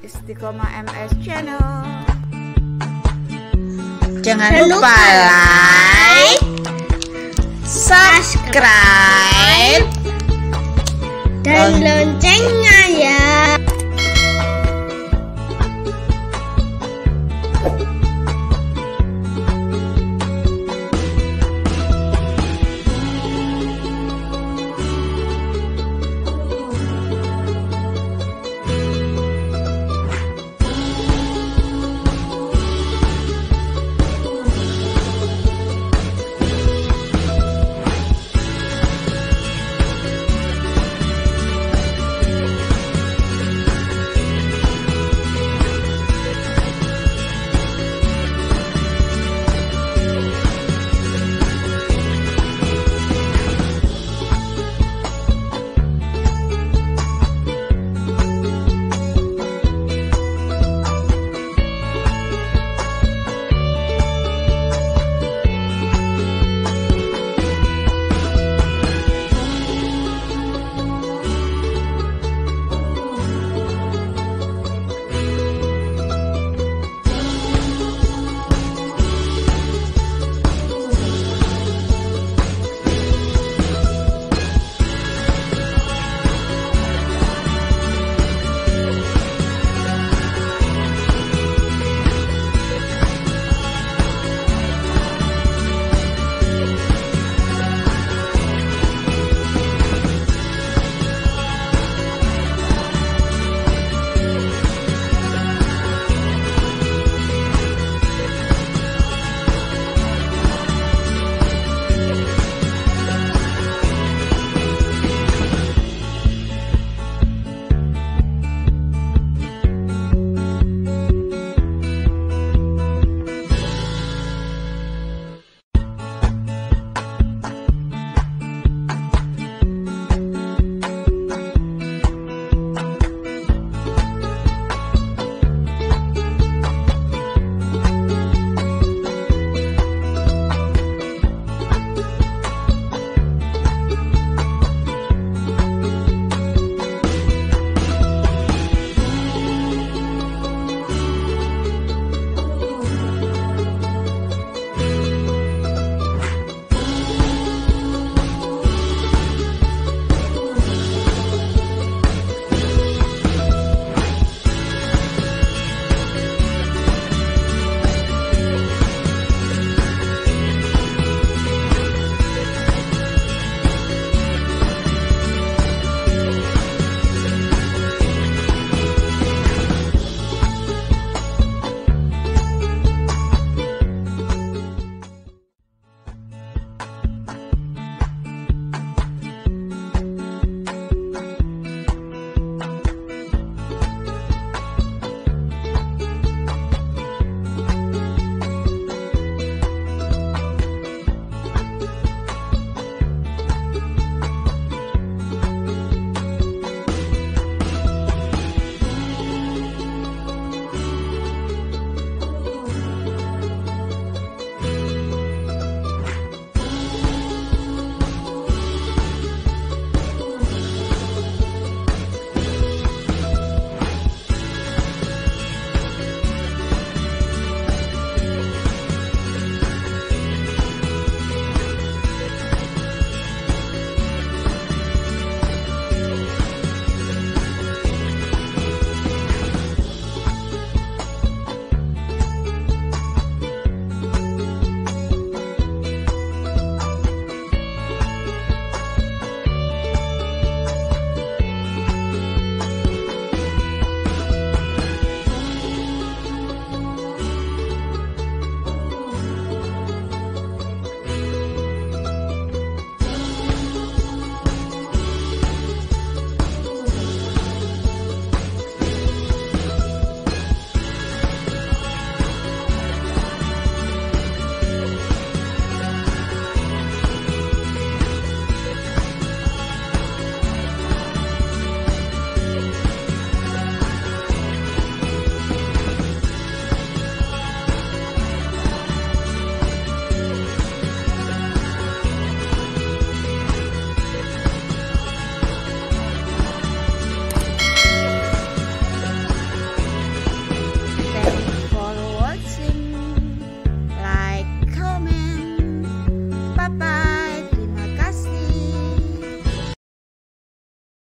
Istiqomah MS Channel. Jangan lupa ya. like, subscribe, dan loncengnya.